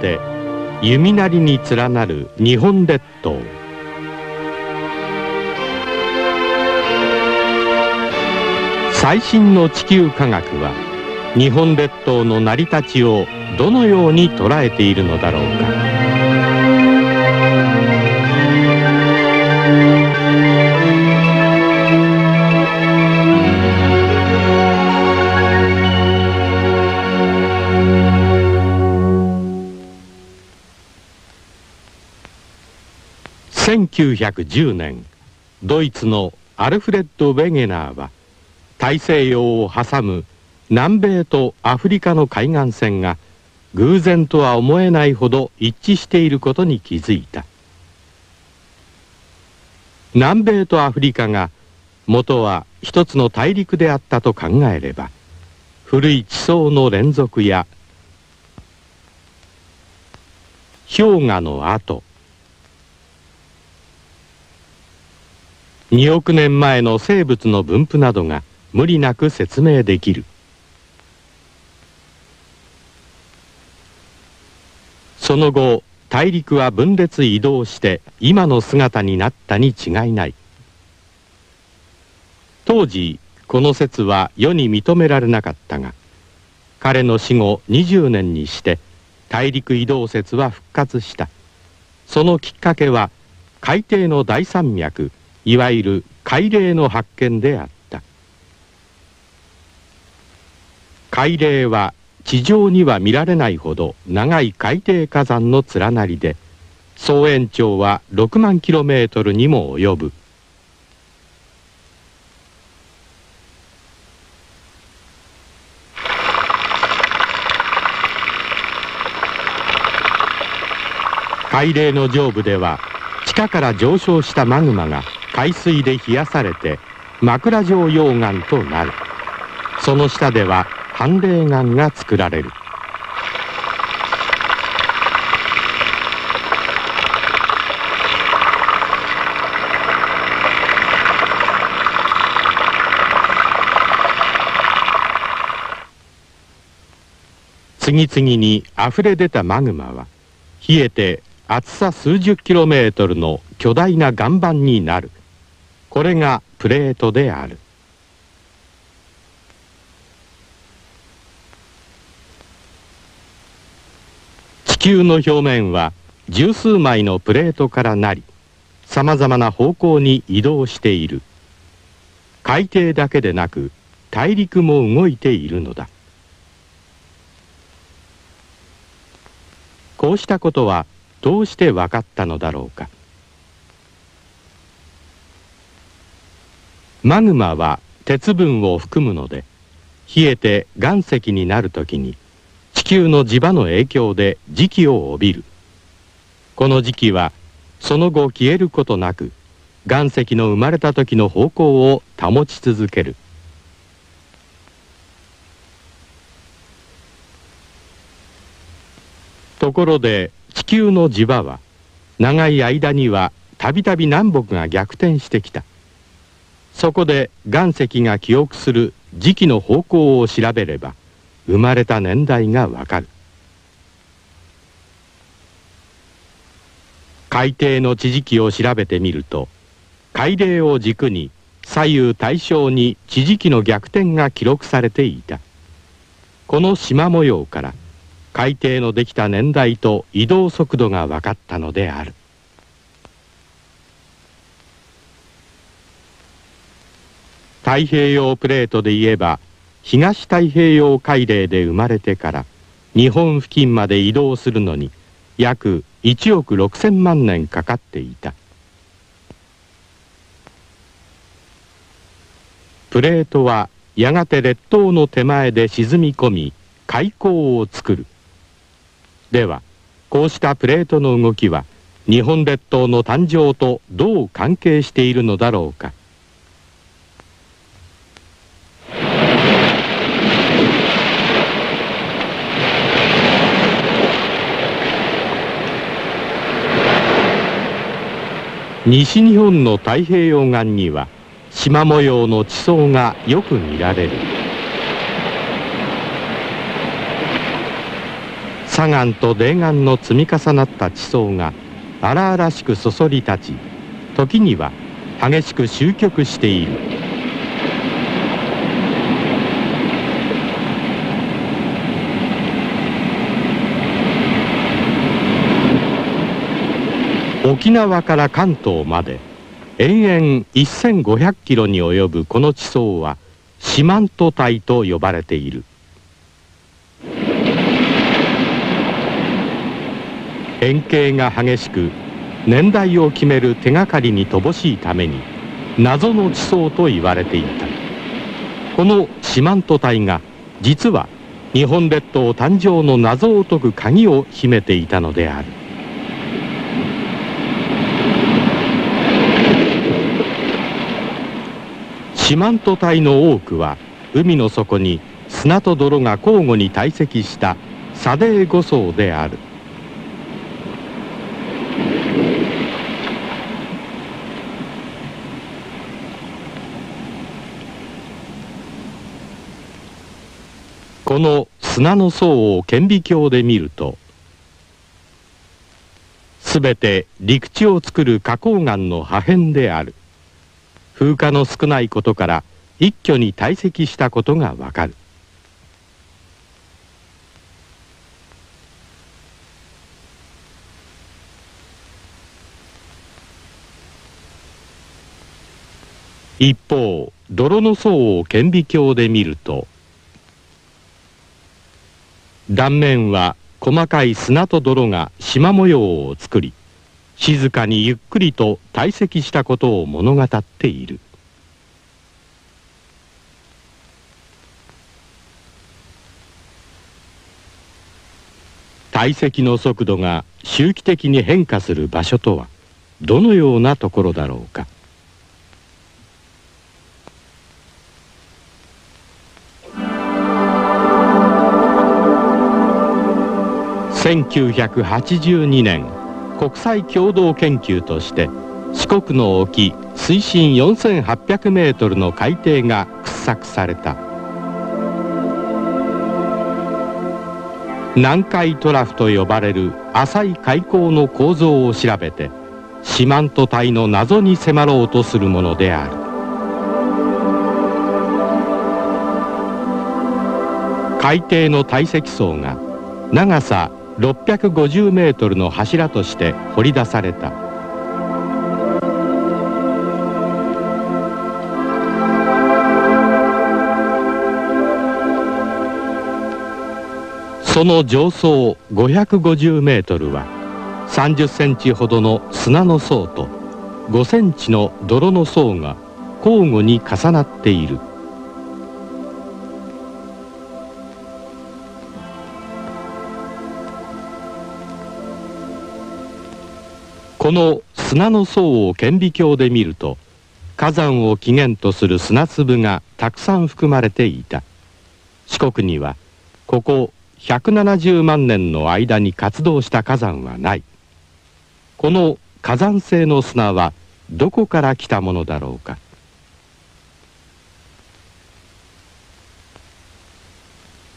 て弓なりに連なる日本列島。最新の地球科学は日本列島の成り立ちをどのように捉えているのだろうか。1910年ドイツのアルフレッド・ウェゲナーは大西洋を挟む南米とアフリカの海岸線が偶然とは思えないほど一致していることに気づいた。南米とアフリカが元は一つの大陸であったと考えれば古い地層の連続や氷河の跡2億年前の生物の分布などが無理なく説明できる。その後大陸は分裂移動して今の姿になったに違いない。当時この説は世に認められなかったが彼の死後20年にして大陸移動説は復活した。そのきっかけは海底の大山脈いわゆる海嶺の発見であった。海嶺は地上には見られないほど長い海底火山の連なりで総延長は6万キロメートルにも及ぶ。海嶺の上部では地下から上昇したマグマが海水で冷やされて枕状溶岩となる。その下では寒冷岩が作られる。次々に溢れ出たマグマは冷えて厚さ数十キロメートルの巨大な岩盤になる。これがプレートである。地球の表面は十数枚のプレートからなりさまざまな方向に移動している。海底だけでなく大陸も動いているのだ。こうしたことはどうして分かったのだろうか。マグマは鉄分を含むので冷えて岩石になるときに地球の磁場の影響で磁気を帯びる。この時期はその後消えることなく岩石の生まれた時の方向を保ち続ける。ところで地球の磁場は長い間にはたびたび南北が逆転してきた。そこで岩石が記憶する時期の方向を調べれば生まれた年代がわかる。海底の地磁気を調べてみると海嶺を軸に左右対称に地磁気の逆転が記録されていた。この縞模様から海底のできた年代と移動速度が分かったのである。太平洋プレートで言えば東太平洋海嶺で生まれてから日本付近まで移動するのに約1億6,000万年かかっていた。プレートはやがて列島の手前で沈み込み海溝を作る。ではこうしたプレートの動きは日本列島の誕生とどう関係しているのだろうか。西日本の太平洋岸には縞模様の地層がよく見られる。砂岩と泥岩の積み重なった地層が荒々しくそそり立ち時には激しく終局している。沖縄から関東まで延々1500キロに及ぶこの地層は四万十帯と呼ばれている。変形が激しく年代を決める手がかりに乏しいために謎の地層と言われていた。この四万十帯が実は日本列島誕生の謎を解く鍵を秘めていたのである。四万十帯の多くは海の底に砂と泥が交互に堆積した砂泥五層である。この砂の層を顕微鏡で見るとすべて陸地を作る花崗岩の破片である。風化の少ないことから一挙に堆積したことがわかる。一方泥の層を顕微鏡で見ると断面は細かい砂と泥が縞模様を作り静かにゆっくりと堆積したことを物語っている。堆積の速度が周期的に変化する場所とはどのようなところだろうか。1982年国際共同研究として四国の沖水深4800メートルの海底が掘削された。南海トラフと呼ばれる浅い海溝の構造を調べて四万十帯の謎に迫ろうとするものである。海底の堆積層が長さ650メートルの柱として掘り出された。その上層550メートルは30センチほどの砂の層と5センチの泥の層が交互に重なっている。この砂の層を顕微鏡で見ると火山を起源とする砂粒がたくさん含まれていた。四国にはここ170万年の間に活動した火山はない。この火山性の砂はどこから来たものだろうか。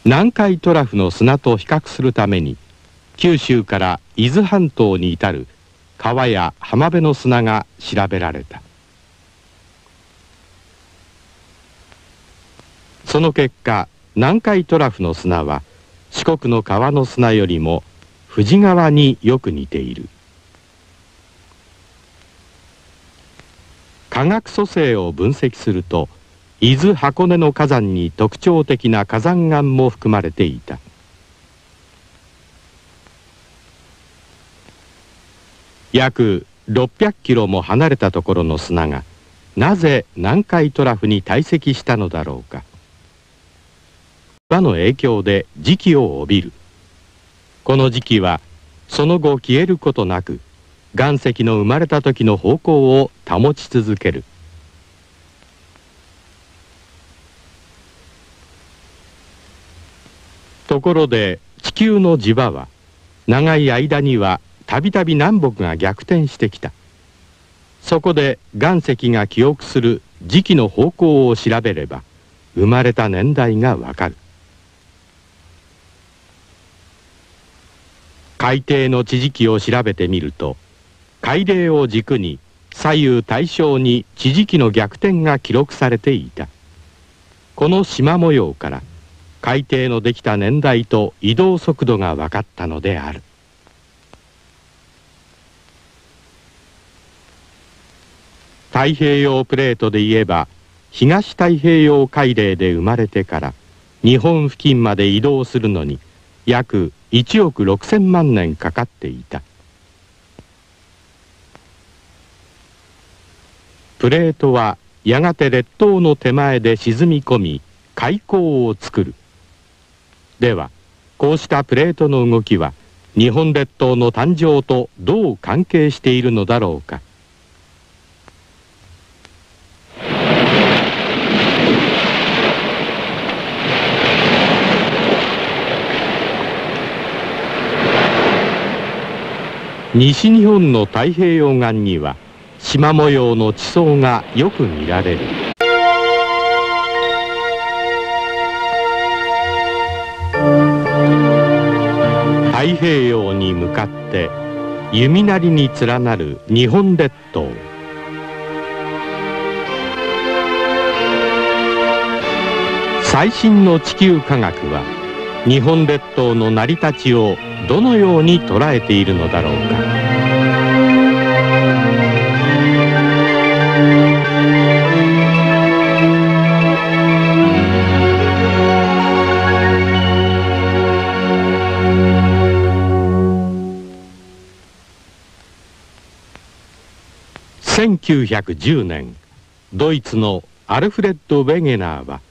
南海トラフの砂と比較するために九州から伊豆半島に至る川や浜辺の砂が調べられた。その結果南海トラフの砂は四国の川の砂よりも富士川によく似ている。化学組成を分析すると伊豆箱根の火山に特徴的な火山岩も含まれていた。約600キロも離れたところの砂がなぜ南海トラフに堆積したのだろうか。場の影響で時期を帯びる。この時期はその後消えることなく岩石の生まれた時の方向を保ち続ける。ところで地球の磁場は長い間にはたびたび南北が逆転してきた。そこで岩石が記憶する時期の方向を調べれば生まれた年代がわかる。海底の地磁気を調べてみると海嶺を軸に左右対称に地磁気の逆転が記録されていた。この縞模様から海底のできた年代と移動速度が分かったのである。太平洋プレートで言えば東太平洋海嶺で生まれてから日本付近まで移動するのに約1億6千万年かかっていた。プレートはやがて列島の手前で沈み込み海溝を作る。ではこうしたプレートの動きは日本列島の誕生とどう関係しているのだろうか。西日本の太平洋岸には縞模様の地層がよく見られる。太平洋に向かって弓なりに連なる日本列島。最新の地球科学は日本列島の成り立ちをどのように捉えているのだろうか。1910年ドイツのアルフレッド・ベゲナーは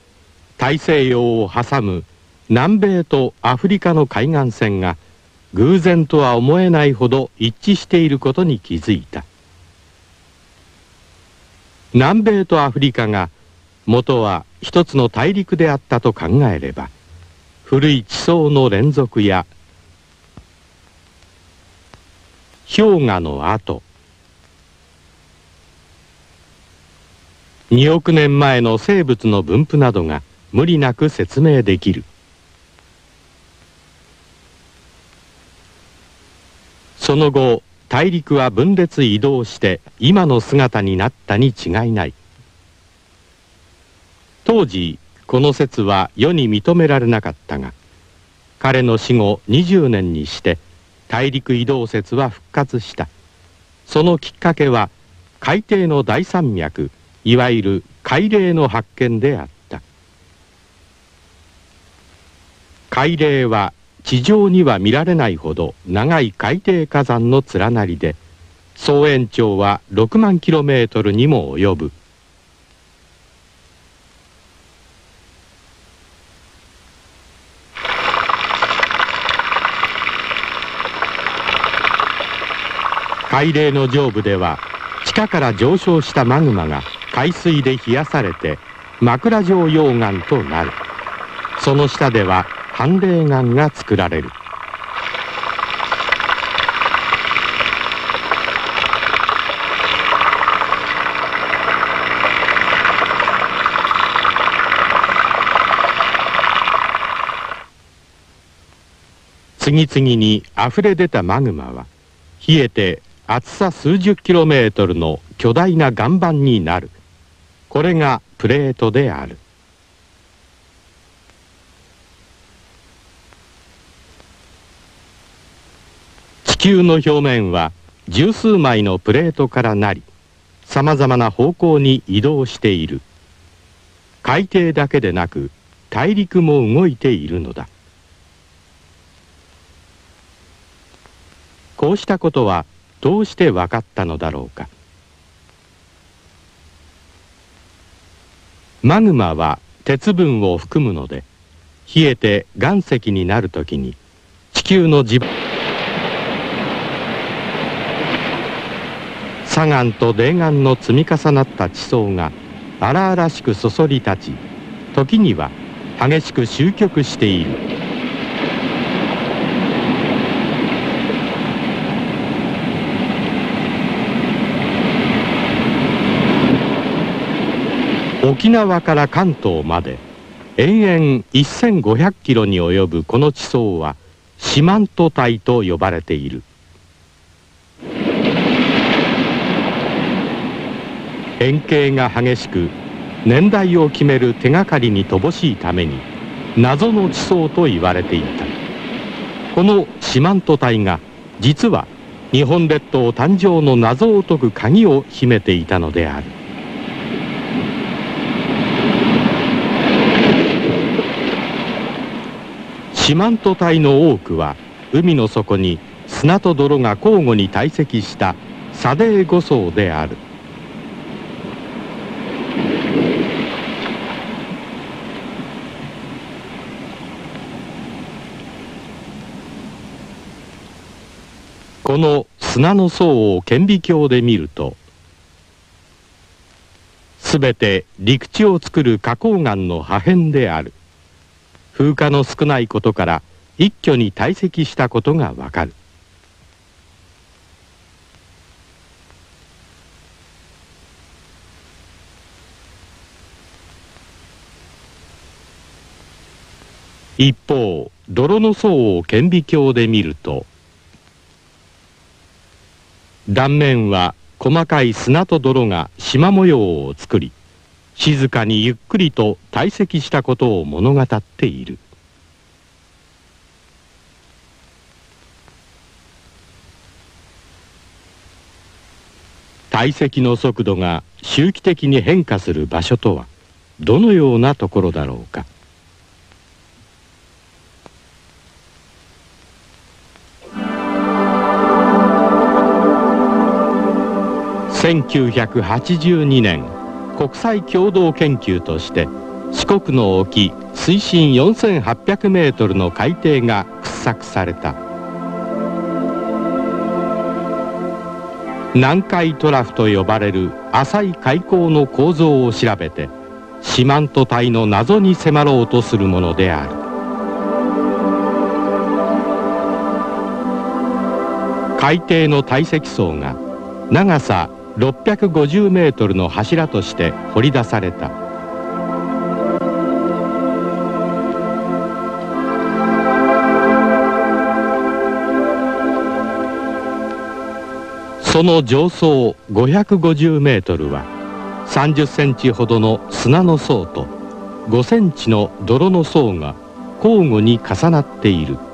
大西洋を挟む南米とアフリカの海岸線が偶然とは思えないほど一致していることに気づいた。南米とアフリカが元は一つの大陸であったと考えれば古い地層の連続や氷河の跡2億年前の生物の分布などが無理なく説明できる。その後大陸は分裂移動して今の姿になったに違いない。当時この説は世に認められなかったが彼の死後20年にして大陸移動説は復活した。そのきっかけは海底の大山脈いわゆる海嶺の発見であった。海嶺は地上には見られないほど長い海底火山の連なりで総延長は6万キロメートルにも及ぶ。海嶺の上部では地下から上昇したマグマが海水で冷やされて枕状溶岩となる。その下では寒冷岩が作られる。次々に溢れ出たマグマは冷えて厚さ数十キロメートルの巨大な岩盤になる。これがプレートである。球の表面は十数枚のプレートからなりさまざまな方向に移動している。海底だけでなく大陸も動いているのだ。こうしたことはどうして分かったのだろうか。マグマは鉄分を含むので冷えて岩石になるときに地球の地砂岩と泥岩の積み重なった地層が荒々しくそそり立ち時には激しく終局している。沖縄から関東まで延々1500キロに及ぶこの地層は四万十帯と呼ばれている変形が激しく年代を決める手がかりに乏しいために謎の地層と言われていた。この四万十帯が実は日本列島誕生の謎を解く鍵を秘めていたのである。四万十帯の多くは海の底に砂と泥が交互に堆積した砂泥五層である。この砂の層を顕微鏡で見るとすべて陸地を作る花崗岩の破片である。風化の少ないことから一挙に堆積したことがわかる。一方泥の層を顕微鏡で見ると断面は細かい砂と泥が縞模様を作り静かにゆっくりと堆積したことを物語っている。堆積の速度が周期的に変化する場所とはどのようなところだろうか。1982年国際共同研究として四国の沖水深4800メートルの海底が掘削された。南海トラフと呼ばれる浅い海溝の構造を調べて四万十帯の謎に迫ろうとするものである。海底の堆積層が長さ650メートルの柱として掘り出されたその上層550メートルは30センチほどの砂の層と5センチの泥の層が交互に重なっている。